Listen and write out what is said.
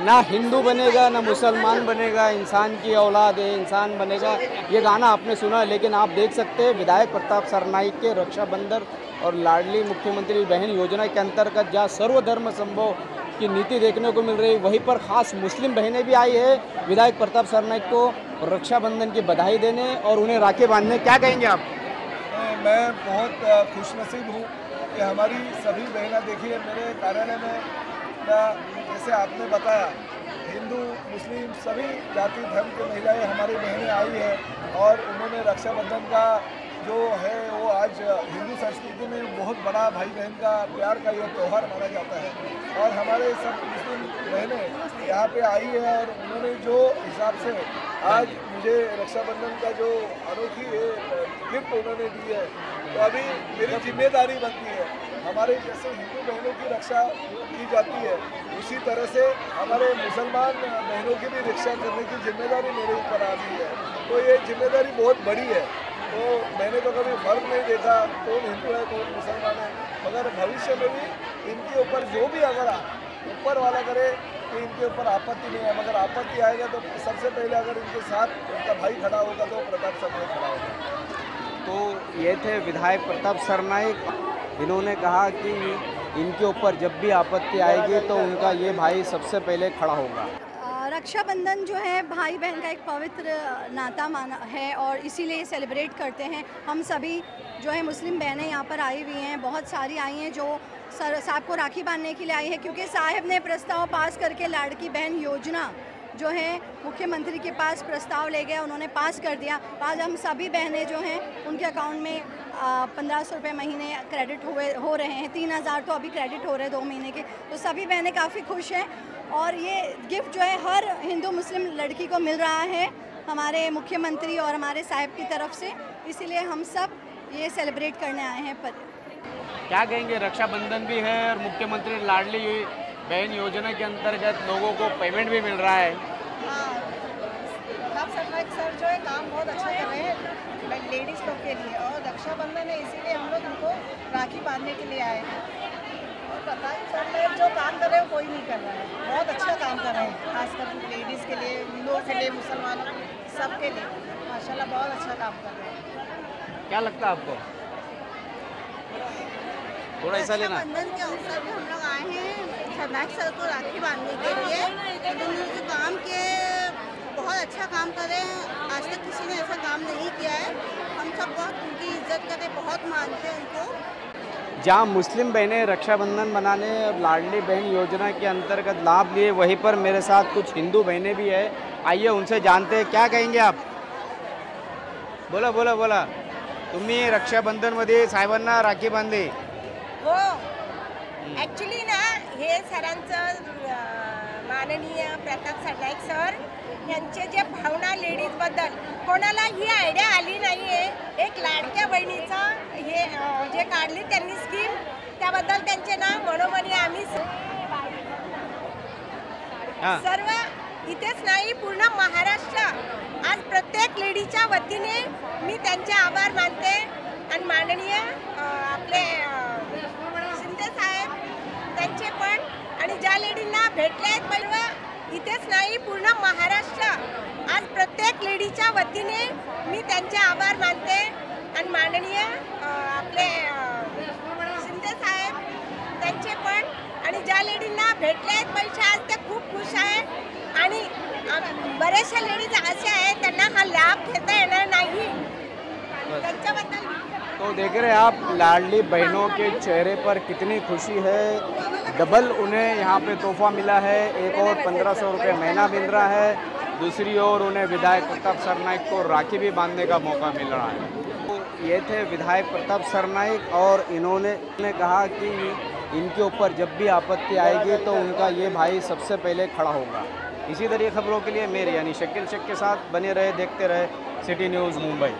ना हिंदू बनेगा, ना मुसलमान बनेगा, इंसान की औलाद है, इंसान बनेगा। ये गाना आपने सुना है, लेकिन आप देख सकते हैं, विधायक प्रताप सरनाइक के रक्षाबंधन और लाडली मुख्यमंत्री बहन योजना के अंतर्गत जहाँ सर्वधर्म संभव की नीति देखने को मिल रही वहीं पर खास मुस्लिम बहनें भी आई है। विधायक प्रताप सरनाइक को रक्षाबंधन की बधाई देने और उन्हें राखी बांधने। क्या कहेंगे आप? मैं बहुत खुशनसीब हूँ कि हमारी सभी बहनें, देखिए, मेरे कार्यालय में जैसे आपने बताया, हिंदू, मुस्लिम सभी जाति, धर्म के महिलाएँ हमारी बहनें आई है और उन्होंने रक्षाबंधन का जो है वो आज हिंदू संस्कृति में बहुत बड़ा भाई बहन का प्यार का ये त्यौहार माना जाता है। और हमारे सब मुस्लिम बहनें यहाँ पे आई है और उन्होंने जो हिसाब से आज मुझे रक्षाबंधन का जो अनोखी गिफ्ट उन्होंने दी है। तो अभी मेरी ज़िम्मेदारी बनती है। हमारे जैसे हिंदू बहनों की रक्षा की जाती है। उसी तरह से हमारे मुसलमान बहनों की भी रक्षा करने की ज़िम्मेदारी मेरे ऊपर आ गई है। तो ये ज़िम्मेदारी बहुत बड़ी है। तो मैंने तो कभी फ़र्क नहीं देखा कौन हिंदू है, कौन मुसलमान है। मगर भविष्य में भी इनके ऊपर जो भी अगर ऊपर वाला करे तो इनके ऊपर आपत्ति नहीं है। मगर आपत्ति आएगा तो सबसे पहले अगर इनके साथ उनका भाई खड़ा होगा तो प्रताप सरनाइक खड़ा होगा। तो ये थे विधायक प्रताप सरनाइक इन्होंने कहा कि इनके ऊपर जब भी आपत्ति आएगी तो उनका ये भाई सबसे पहले खड़ा होगा। रक्षाबंधन जो है, भाई बहन का एक पवित्र नाता माना है और इसीलिए सेलिब्रेट करते हैं। हम सभी जो है, मुस्लिम बहनें यहाँ पर आई हुई हैं, बहुत सारी आई हैं जो सर, साहब को राखी बांधने के लिए आई है, क्योंकि साहब ने प्रस्ताव पास करके लाड़की बहन योजना जो है, मुख्यमंत्री के पास प्रस्ताव ले गया उन्होंने पास कर दिया। आज हम सभी बहनें जो हैं, उनके अकाउंट में पंद्रह सौ रुपये महीने क्रेडिट हुए, हो रहे हैं। तीन हज़ार तो अभी क्रेडिट हो रहे हैं दो महीने के। तो सभी बहनें काफ़ी खुश हैं। और ये गिफ्ट जो है, हर हिंदू मुस्लिम लड़की को मिल रहा है, हमारे मुख्यमंत्री और हमारे साहब की तरफ़ से। इसीलिए हम सब ये सेलिब्रेट करने आए हैं पर। क्या कहेंगे, रक्षाबंधन भी है और मुख्यमंत्री लाडली बहन योजना के अंतर्गत लोगों को पेमेंट भी मिल रहा है। हाँ। सर जो है काम बहुत अच्छा कर रहे हैं लेडीज़ लोग के लिए। और रक्षाबंधन है इसीलिए हम लोग उनको राखी बांधने के लिए आए हैं। और पता ही चल रहा है जो काम कर रहे हैं कोई नहीं कर रहा है। बहुत अच्छा काम कर रहे हैं खासकर लेडीज़ के लिए हिंदुओं के लिए मुसलमानों सबके लिए माशाल्लाह बहुत अच्छा काम कर रहे हैं। क्या लगता है आपको? थोड़ा ऐसा लेना। के अवसर हम लोग आए हैं। सरनाथ सर को राखी बांधने के लिए उन्होंने जो काम के बहुत अच्छा काम कर रहे हैं आज तक किसी ने ऐसा काम नहीं किया है हम सब बहुत उनकी इज़्ज़त करते बहुत मानते हैं उनको जहाँ मुस्लिम बहनें रक्षाबंधन बनाने और लाडली बहन योजना के अंतर्गत लाभ लिए, वहीं पर मेरे साथ कुछ हिंदू बहनें भी है। आइए, उनसे जानते हैं, क्या कहेंगे आप? बोला बोला बोला। तुम्हें तुम्ही रक्षाबंधनमध्ये साहेबांना राखी बांधली? ॲक्च्युली ना हे सरांचं माननीय प्रताप सरनाईक सर यांचे जे भावना लेडीजबद्दल कोणाला ही आयडिया आली नाही आहे एक लाडक्या बहिणीचा हे जे काढली त्यांनी स्कीम त्याबद्दल त्यांचे ना मनोमनी आम्ही सर्व इथेच नाही पूर्ण महाराष्ट्र. आज प्रत्येक लेडीच्या वतीने मी त्यांचे आभार मानते आणि माननीय आपले शिंदे साहेब त्यांचे पण आणि ज्या लेडींना भेटले आहेत इथेच नाही पूर्ण महाराष्ट्र. आज प्रत्येक लेडीच्या वतीने मी त्यांचे आभार मानते. आणि माननीय आपले शिंदे साहेब त्यांचे पण. आणि ज्या लेडींना भेटले आहेत पैसे आज ते खूप खुश आहे आणि बऱ्याचशा लेडीज असे आहेत त्यांना हा लाभ घेता येणार नाही. त्यांच्याबद्दल तो देख रहे हैं आप, लाडली बहनों के चेहरे पर कितनी खुशी है। डबल उन्हें यहाँ पे तोहफा मिला है। एक और पंद्रह सौ रुपये महीना मिल रहा है। दूसरी ओर उन्हें विधायक प्रताप सरनाइक को राखी भी बांधने का मौका मिल रहा है। तो ये थे विधायक प्रताप सरनाइक और इन्होंने ने कहा कि इनके ऊपर जब भी आपत्ति आएगी तो उनका ये भाई सबसे पहले खड़ा होगा। इसी तरह खबरों के लिए मेरे यानी शकील शेख के साथ बने रहे, देखते रहे सिटी न्यूज़ मुंबई।